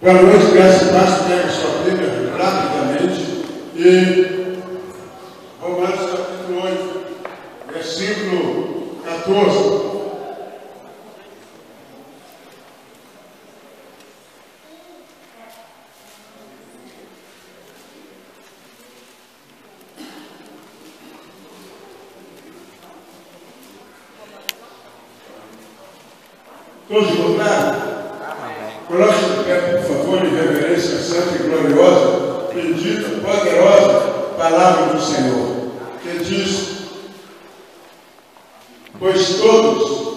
Boa noite, graças e paz. Pega sua Bíblia rapidamente e Romanos capítulo 8, versículo 14. Todos encontraram? Coloque de pé, por favor, em reverência santa e gloriosa, bendita, poderosa palavra do Senhor, que diz: Pois todos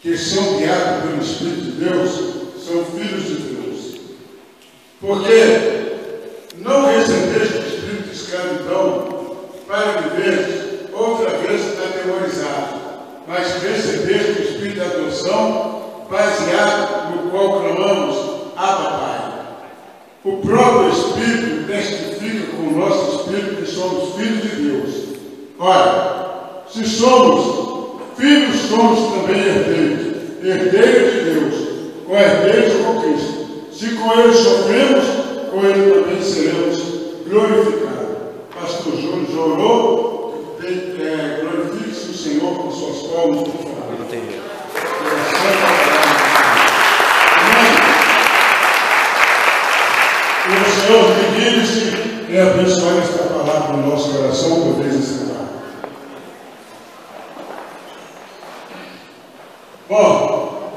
que são guiados pelo Espírito de Deus são filhos de Deus. Porque não recebeste o espírito de escravidão para viver outra vez atemorizado, mas recebeste o espírito de adoção baseado no qual clamamos Abba Pai. O próprio Espírito testifica com o nosso Espírito que somos filhos de Deus. Ora, se somos filhos, somos também herdeiros, herdeiros de Deus, co-herdeiros com Cristo. Se com Ele sofremos, com Ele também seremos glorificados. Pastor Júlio já orou, é, glorifique-se o Senhor com suas palmas, por favor. Que o Senhor divide-se e abençoe esta palavra no nosso coração por vez encerrar. Bom,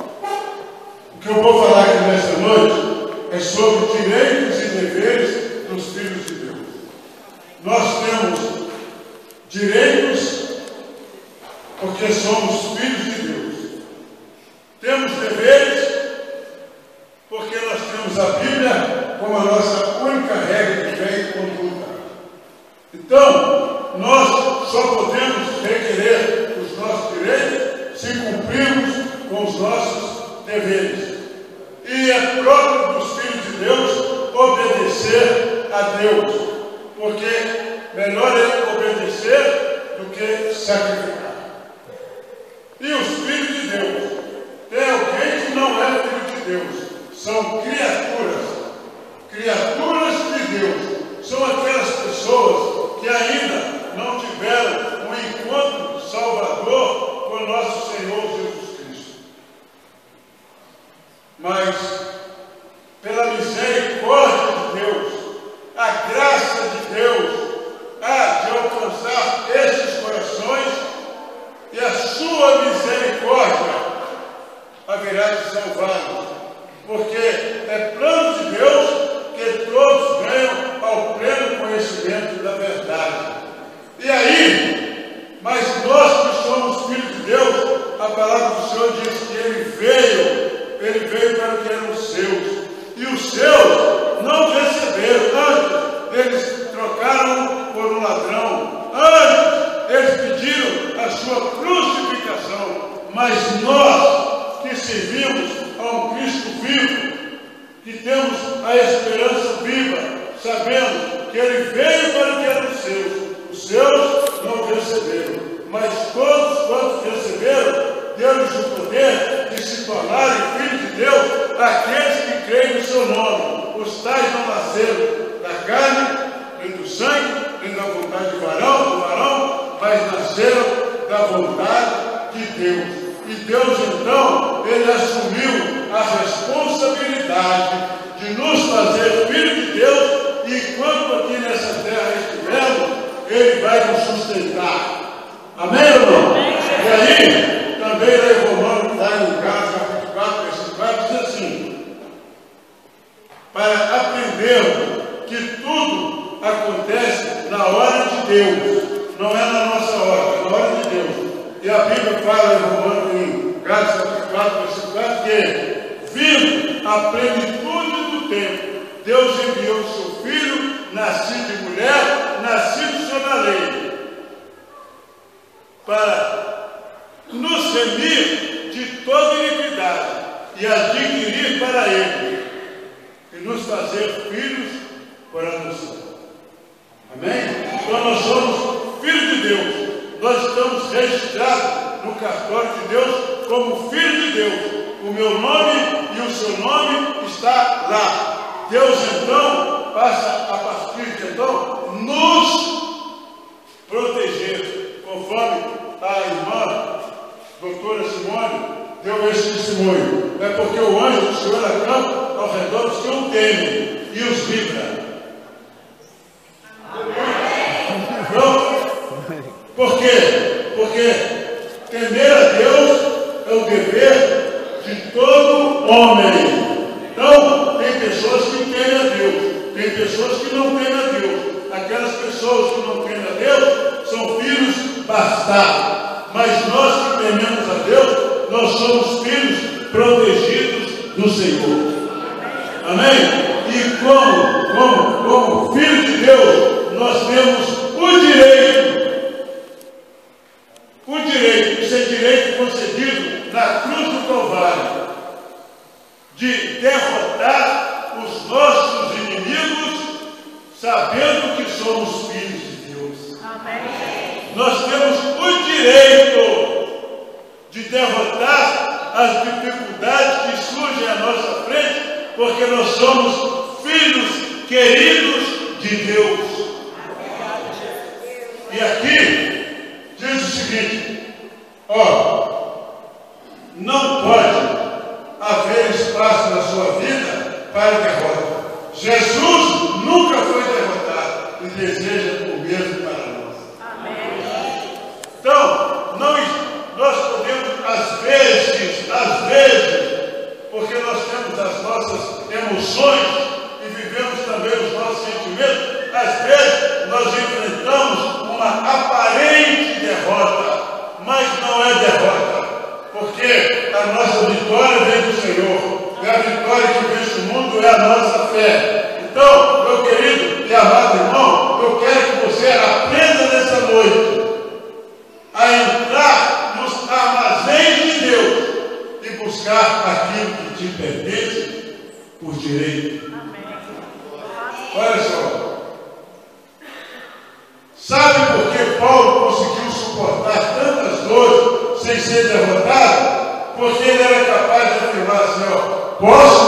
o que eu vou falar aqui nesta noite é sobre direitos e deveres dos filhos de Deus. Nós temos direitos porque somos filhos de Deus. Temos deveres porque nós temos a Bíblia como a nossa única regra de fé e conduta. Então, nós só podemos requerer os nossos direitos se cumprirmos com os nossos deveres. E é próprio dos filhos de Deus obedecer a Deus, porque melhor é obedecer do que sacrificar. E os filhos de Deus? Tem alguém que não é filho de Deus. São criaturas. Criaturas de Deus. São aquelas pessoas que ainda não tiveram um encontro salvador com nosso Senhor Jesus Cristo. Mas, pela misericórdia de Deus, a graça de Deus, há de alcançar esses corações e a sua misericórdia haverá de salvá-los. Porque é plano de Deus que todos venham ao pleno conhecimento da verdade. E aí, mas nós que somos filhos de Deus, a palavra do Senhor diz que ele veio, ele veio para que eram os seus. E os seus não receberam. Antes, eles trocaram por um ladrão. Antes, eles pediram a sua crucificação. Mas nós que servimos a um Cristo vivo, que temos a esperança viva, sabendo que Ele veio para que eram os seus. Os seus não receberam, mas todos quantos receberam, deu-lhes o poder de se tornarem filhos de Deus, aqueles que creem no seu nome. Os tais não nasceram da carne, nem do sangue, nem da vontade de varão, do varão, mas nasceram da vontade de Deus. E Deus então, Ele assumiu a responsabilidade de nos fazer filho de Deus, e enquanto aqui nessa terra estivermos, Ele vai nos sustentar. Amém, irmão? E aí, também lá em Romanos, lá em Lucas, capítulo 4, versículo 4, diz assim, para aprendermos que tudo acontece na hora de Deus, não é na nossa E a Bíblia fala em Romanos, em Gálatas capítulo 4, versículo 4, que vindo a plenitude do tempo, Deus enviou o seu Filho, nascido de mulher, nascido sob a lei, para nos remir de toda iniquidade e adquirir para Ele e nos fazer filhos por adoção. Amém? Então nós somos estamos registrados no cartório de Deus como filhos de Deus. o meu nome e o seu nome está lá. Deus então passa a partir de então nos proteger, conforme a irmã doutora Simone deu esse testemunho. É porque o anjo do Senhor acampa ao redor dos que o temem e os livra. Então, por quê? Porque temer a Deus é o dever de todo homem. Então, tem pessoas que temem a Deus, tem pessoas que não temem a Deus. Aquelas pessoas que não temem a Deus são filhos bastardos. Mas nós que tememos a Deus, nós somos filhos protegidos do Senhor. Amém? E como, como, como filhos de Deus, nós temos o direito, o direito, isso é direito concedido Calvário, de derrotar os nossos inimigos, sabendo que somos filhos de Deus. Amém. Nós temos o direito de derrotar as dificuldades que surgem à nossa frente, porque nós somos filhos queridos de Deus. E aqui diz o seguinte: ó, não pode haver espaço na sua para derrota. Jesus nunca foi derrotado e deseja o mesmo para nós. Amém. Então, nós, nós podemos, às vezes, às vezes, porque nós temos as nossas emoções e vivemos também os nossos sentimentos, às vezes nós enfrentamos uma aparente derrota, mas não é derrota, porque a nossa vitória vem do Senhor, e a vitória que vence o mundo é a nossa fé. Então, meu querido e amado irmão, eu quero que você aprenda nessa noite a entrar nos armazéns de Deus e buscar aquilo que te pertence por direito. Olha só. Sabe por que Paulo conseguiu suportar tantas dores sem ser derrotado? Porque ele era capaz de afirmar assim, ó, posso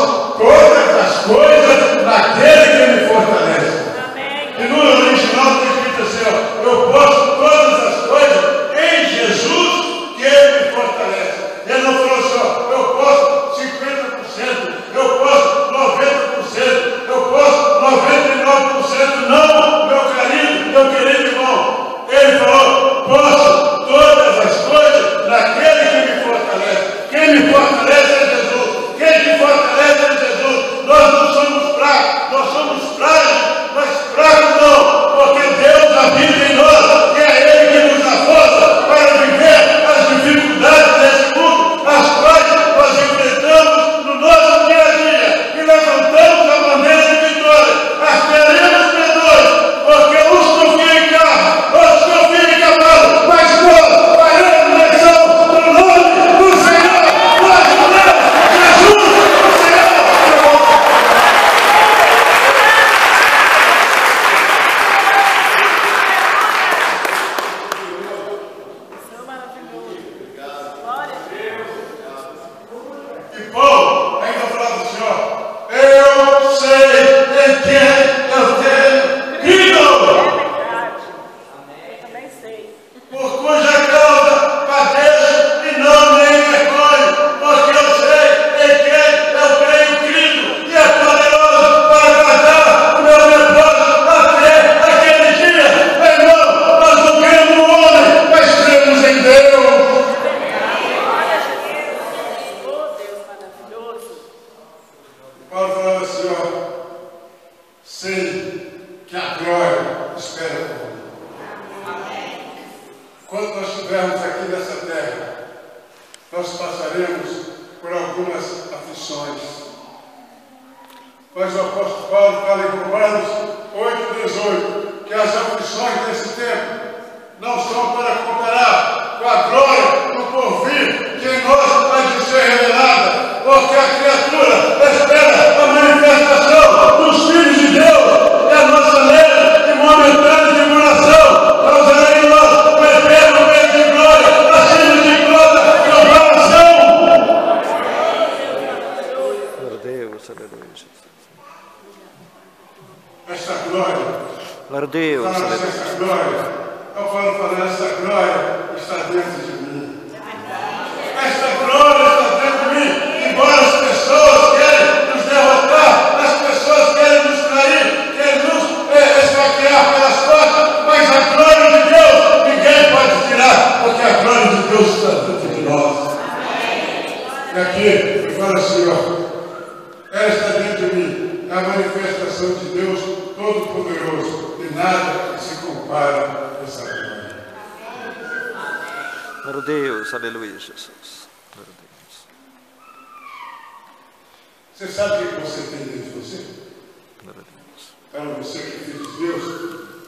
Ela você que é filho de Deus,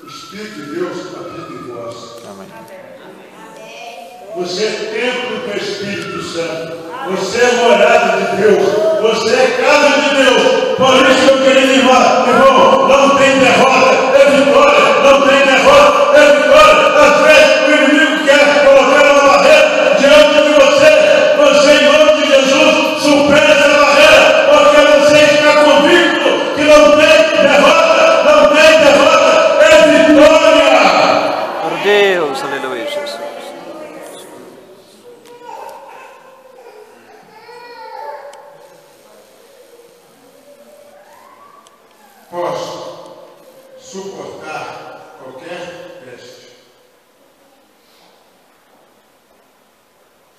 o Espírito de Deus habita em vós. Amém. Você é templo do Espírito Santo. Você é morada de Deus. Você é casa de Deus. Por isso, meu querido irmão, irmão, não tem derrota, é vitória. Não tem derrota, é vitória.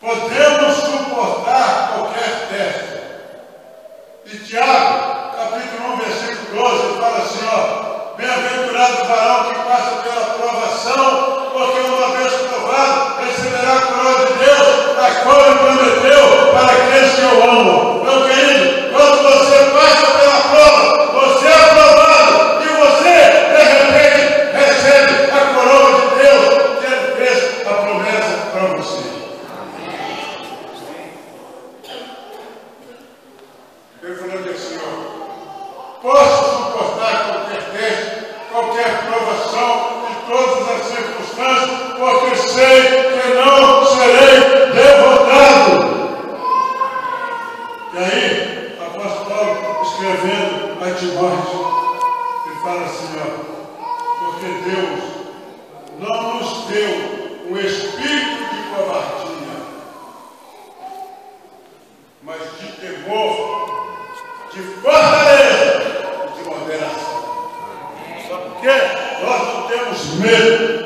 Podemos suportar qualquer teste. E Tiago, capítulo 1, versículo 12, fala assim, ó, bem-aventurado o varão que passa pela escrevendo a Timóteo e fala assim, ó, porque Deus não nos deu um espírito de covardia, mas de temor, de fortaleza e de moderação. Só porque nós não temos medo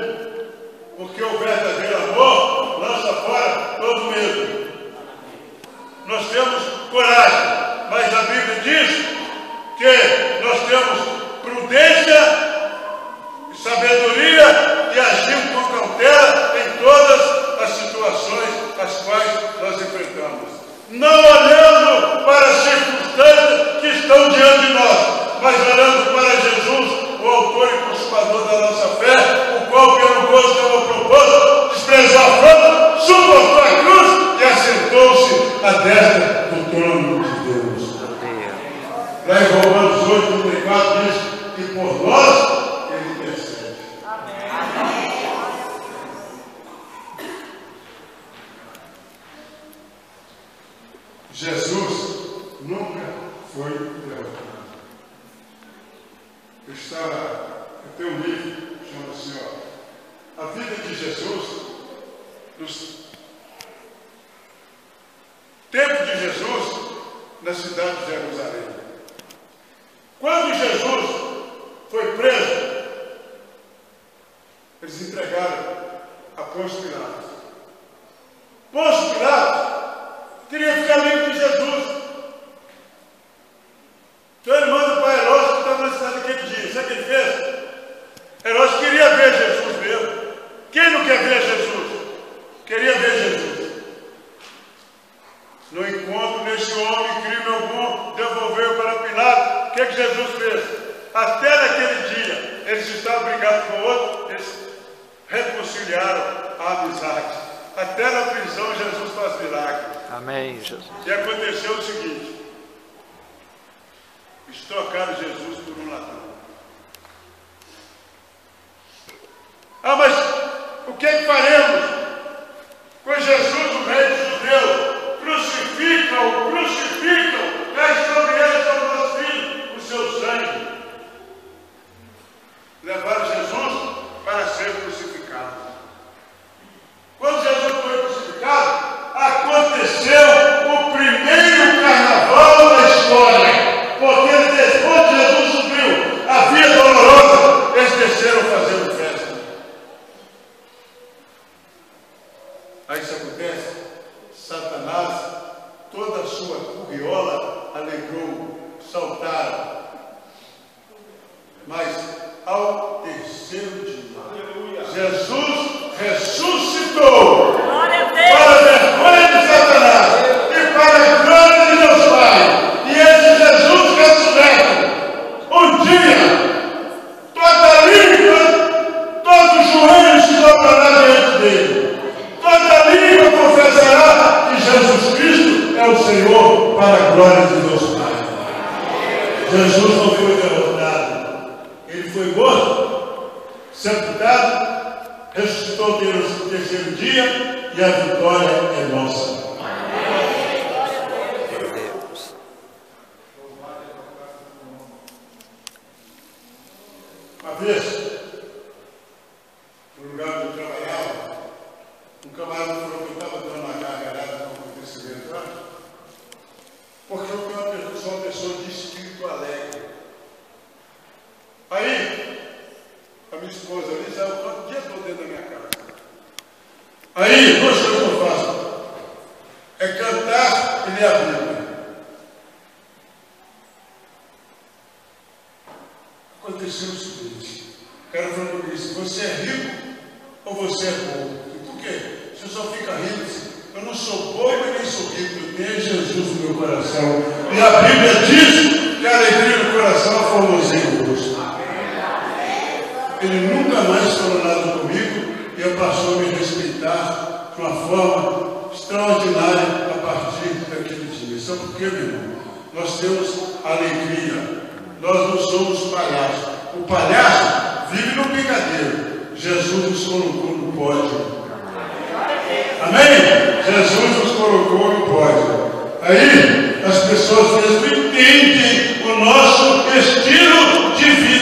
glorioso como é proposto, desprezou a fama, suportou a cruz e assentou-se à destra do trono de Deus. Lá em Romanos 8, 34 diz que por nós ele intercede. Jesus nunca foi derrotado. estava, eu tenho um livro, chama-se, a vida de Jesus, nos tempo de Jesus, na cidade de Jerusalém. Quando Jesus foi preso, eles entregaram a Pôncio Pilatos. Pôncio Pilatos queria ficar livre de Jesus. Jesus não foi derrotado, ele foi morto, sepultado, ressuscitou Deus no terceiro dia e a vitória é nossa. ou você é bom? E por quê? Você só fica rindo. Eu não sou bom e nem sou rico. Eu tenho é Jesus no meu coração. E a Bíblia diz que a alegria do coração formoseia em Deus. Ele nunca mais falou nada comigo e eu passou a me respeitar de uma forma extraordinária a partir daquele dia. Sabe por quê, meu irmão? Nós temos alegria. Nós não somos palhaços. O palhaço vive no brincadeiro. Jesus nos colocou no pódio. Amém? Jesus nos colocou no pódio. Aí as pessoas mesmo entendem o nosso estilo de vida.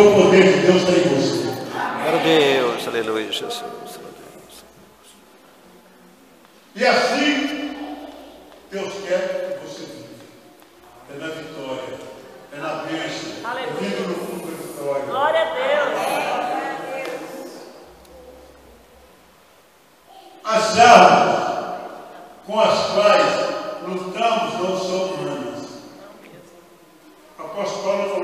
o poder de Deus está em você. Glória a Deus, aleluia, Jesus. E assim, Deus quer que você viva. É na vitória, é na bênção, é vindo no fundo da vitória. Glória a Deus. As armas com as quais lutamos não são humanas. Apóstolo Paulo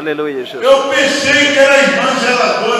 aleluia, Jesus. Eu pensei que era a irmã zeladora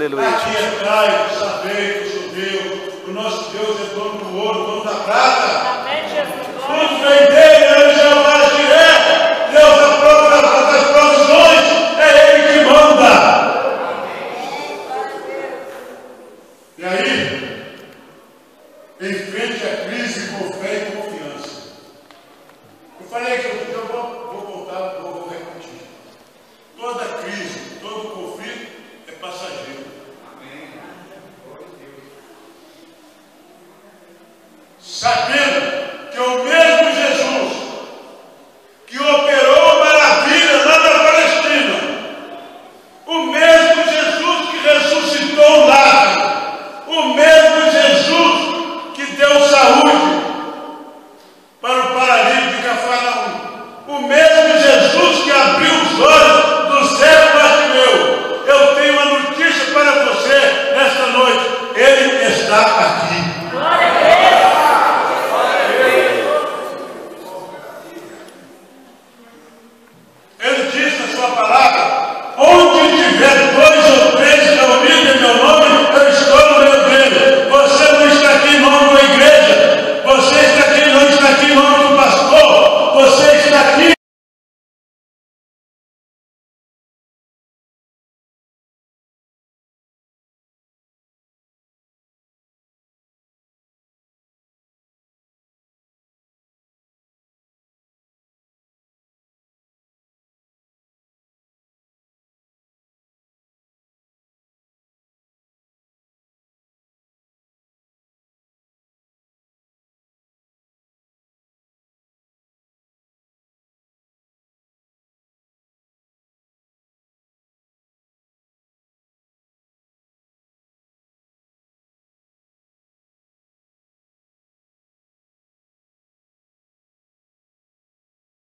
Aleluia.